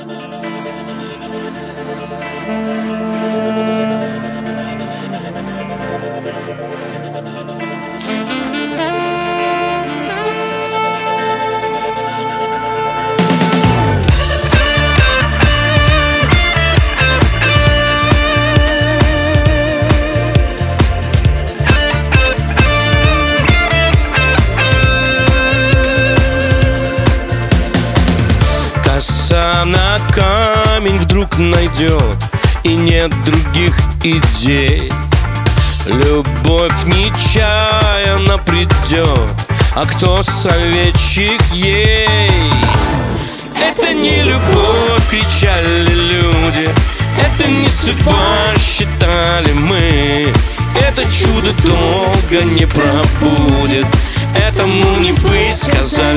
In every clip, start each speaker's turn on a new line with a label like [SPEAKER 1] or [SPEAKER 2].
[SPEAKER 1] Thank you. Коса на камень вдруг найдет И нет других идей. Любовь нечаянно придет А кто советчик ей? Это не любовь, кричали люди Это не судьба, считали мы. Это чудо долго не пробудет Этому не быть, сказали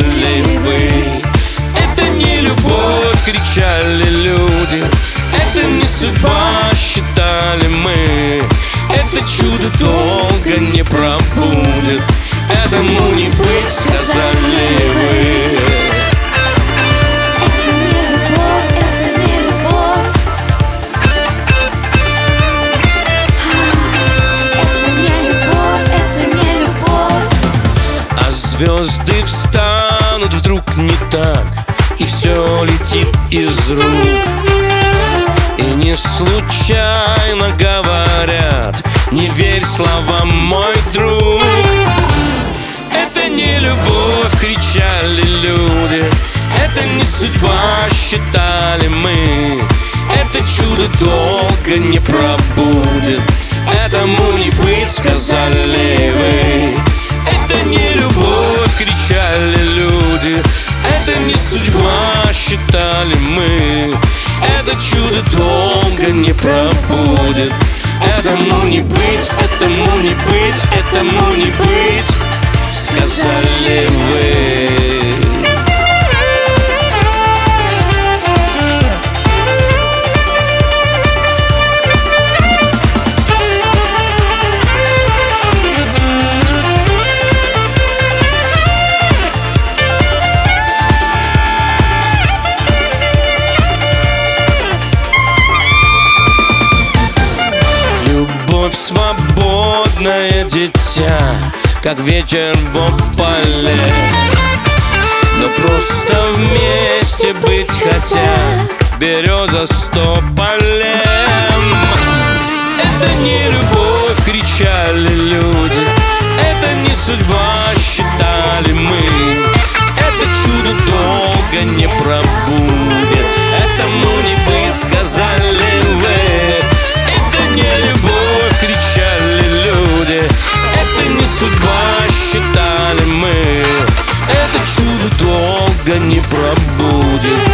[SPEAKER 1] кричали люди. Это не судьба, считали мы. Это чудо долго не пробудет. Этому не быть, сказали вы.
[SPEAKER 2] Это не любовь, это не любовь. Это не любовь, это не любовь.
[SPEAKER 1] А звезды встанут вдруг не так И все летит из рук. И не случайно говорят Не верь словам, мой друг Это не любовь, кричали люди. Это не судьба, считали мы. Это чудо долго не пробудет. Этому не быть, сказали вы. Это не любовь, кричали судьба, считали мы. Это чудо долго не пробудет. Этому не быть, этому не быть, этому не быть. Сказали свободное дитя Как ветер в ополе Но просто вместе быть хотя Береза с тополем Это не любовь, кричали люди. Это не судьба, считали мы. Это чудо долго не пробудет считали мы. Это чудо долго не пробудет.